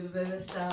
うございました。